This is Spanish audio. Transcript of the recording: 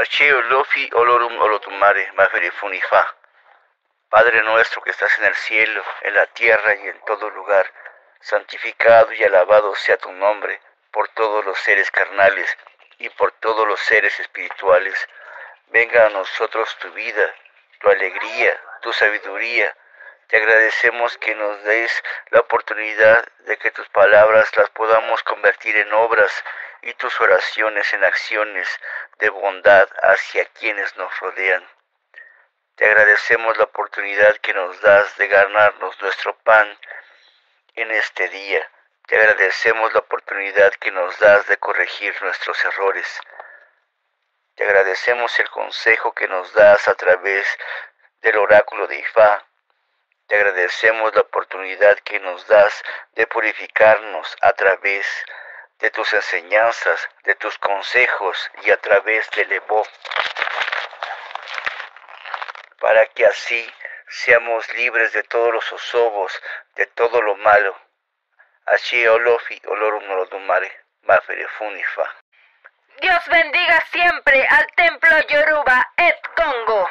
Acheo lofi olorum olotumare maferifunifa. Padre nuestro que estás en el cielo, en la tierra y en todo lugar, santificado y alabado sea tu nombre por todos los seres carnales y por todos los seres espirituales. Venga a nosotros tu vida, tu alegría, tu sabiduría. Te agradecemos que nos des la oportunidad de que tus palabras las podamos convertir en obras y tus oraciones en acciones de bondad hacia quienes nos rodean. Te agradecemos la oportunidad que nos das de ganarnos nuestro pan en este día. Te agradecemos la oportunidad que nos das de corregir nuestros errores. Te agradecemos el consejo que nos das a través del oráculo de Ifá. Te agradecemos la oportunidad que nos das de purificarnos a través de tus enseñanzas, de tus consejos y a través del Evo, para que así seamos libres de todos los osobos, de todo lo malo. Así olofi olorum nolodumare, mafere funifa. Dios bendiga siempre al templo Yoruba et Congo.